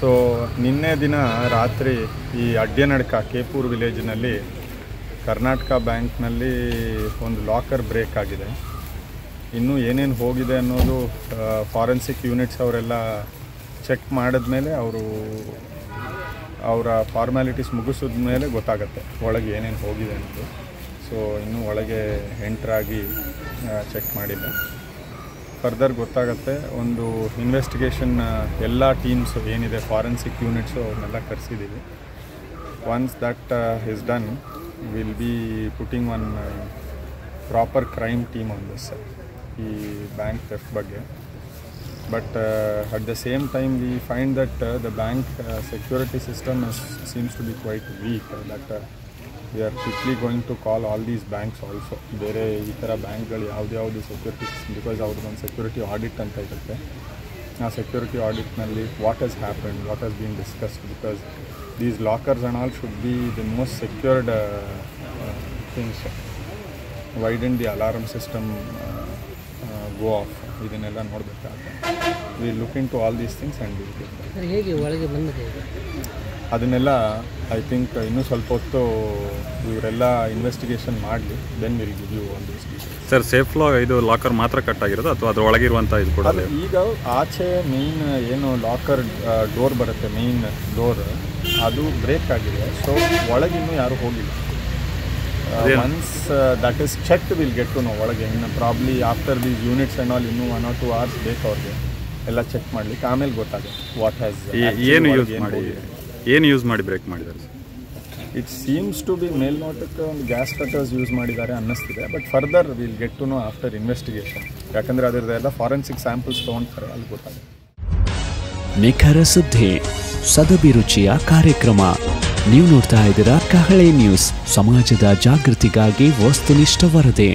So ನಿನ್ನೆ ದಿನ ರಾತ್ರಿ ಈ ಅಡ್ಯನಡ್ಕ ಕೇಪೂರ್ ವಿಲೇಜ್ನಲ್ಲಿ ಕರ್ನಾಟಕ ಬ್ಯಾಂಕ್ನಲ್ಲಿ ಒಂದು ಲಾಕರ್ ಬ್ರೇಕ್ ಆಗಿದೆ. ಇನ್ನೂ ಏನೇನು ಹೋಗಿದೆ ಅನ್ನೋದು ಫಾರೆನ್ಸಿಕ್ ಯೂನಿಟ್ಸ್ ಅವರೆಲ್ಲ ಚೆಕ್ ಮಾಡಿದ ಮೇಲೆ ಅವರು, ಅವರ ಫಾರ್ಮ್ಯಾಲಿಟೀಸ್ ಮುಗಿಸಿದ ಮೇಲೆ ಗೊತ್ತಾಗತ್ತೆ ಒಳಗೆ ಏನೇನು ಹೋಗಿದೆ ಅನ್ನೋದು. ಸೊ ಇನ್ನೂ ಒಳಗೆ ಎಂಟ್ರಾಗಿ ಚೆಕ್ ಮಾಡಿಲ್ಲ. ಫರ್ದರ್ ಗೊತ್ತಾಗುತ್ತೆ. ಒಂದು ಇನ್ವೆಸ್ಟಿಗೇಷನ್ ಎಲ್ಲ ಟೀಮ್ಸು ಏನಿದೆ ಫಾರೆನ್ಸಿಕ್ ಯೂನಿಟ್ಸು ಅವನ್ನೆಲ್ಲ ಕರೆಸಿದ್ದೀವಿ once that is done will be putting one proper crime team on this ಈ ಬ್ಯಾಂಕ್ ಥೆಫ್ಟ್ ಬಗ್ಗೆ. But at the same time we find that the bank security system seems to be quite weak that we are quickly going to call all these banks also ಬೇರೆ ಈ ಥರ ಬ್ಯಾಂಕ್ಗಳು ಯಾವುದ್ಯಾವುದು security because ಅವ್ರದ್ದೊಂದು security audit ಅಂತ ಇರುತ್ತೆ. ಆ security ಆಡಿಟ್ನಲ್ಲಿ what has happen what has been discussed because these lockers and all should be the most secured things why'd the alarm system go off ಇದನ್ನೆಲ್ಲ ನೋಡಬೇಕಾಗುತ್ತೆ we look into all these things and ಹೇಗೆ ಒಳಗೆ ಬಂದಿದೆ ಅದನ್ನೆಲ್ಲ I think ಇನ್ನೂ ಸ್ವಲ್ಪ ಹೊತ್ತು ಇವರೆಲ್ಲ investigation ಮಾಡಲಿ ದೆನ್ ವಿಲ್ ಗಿವ್ ಯು ಒಂದು ಸರ್ ಸೇಫ್ ಲಾಕ್ ಇದು ಲಾಕರ್ ಮಾತ್ರ ಕಟ್ ಆಗಿರೋದು ಅಥವಾ ಅದ್ರ ಒಳಗಿರುವಂಥ ಇದು ಕೂಡ ಈಗ ಆಚೆ ಮೇನ್ ಏನು ಲಾಕರ್ ಡೋರ್ ಬರುತ್ತೆ ಮೇನ್ ಡೋರ್ ಅದು ಬ್ರೇಕ್ ಆಗಿದೆ. ಸೊ ಒಳಗಿನ್ನೂ ಯಾರು ಹೋಗಿಲ್ಲ. Once that is check will get to know ಒಳಗೆ. ಇನ್ನು probably after these units and all ಇನ್ನೂ ಒನ್ ಆರ್ ಟು ಅವರ್ಸ್ ಬೇಕು ಅವ್ರಿಗೆ. ಎಲ್ಲ ಚೆಕ್ ಮಾಡ್ಲಿಕ್ಕೆ. ಆಮೇಲೆ ಗೊತ್ತಾಗುತ್ತೆ ವಾಟ್ ಹ್ಯಾಸ್ ಏನು ಯೂಸ್ ಮಾಡಿ ಏನು ಯೂಸ್ ಮಾಡಿ ಬ್ರೇಕ್ ಮಾಡಿದ್ದಾರೆ? Sir it seems to be ಮೇಲ್ನೋಟಕ್ಕೆ ಒಂದು ಗ್ಯಾಸ್ ಕಟರ್ಸ್ ಯೂಸ್ ಮಾಡಿದ್ದಾರೆ ಅನ್ನಿಸ್ತಿದೆ but further will get to know after investigation ಯಾಕಂದರೆ ಅದರದ್ದೆಲ್ಲ ಫಾರೆನ್ಸಿಕ್ ಸ್ಯಾಂಪಲ್ಸ್ ತೊಗೊಂಡ್ತಾರೆ ಅಲ್ಲಿ ಗೊತ್ತಾಗುತ್ತೆ. ನಿಖರ ಸುದ್ದಿ ಸದಭಿರುಚಿಯ ಕಾರ್ಯಕ್ರಮ. ನೀವು ನೋಡ್ತಾ ಇದ್ದೀರಾ ಕಹಳೆ ನ್ಯೂಸ್ ಸಮಾಜದ ಜಾಗೃತಿಗಾಗಿ ವಸ್ತುನಿಷ್ಠ ವರದಿ.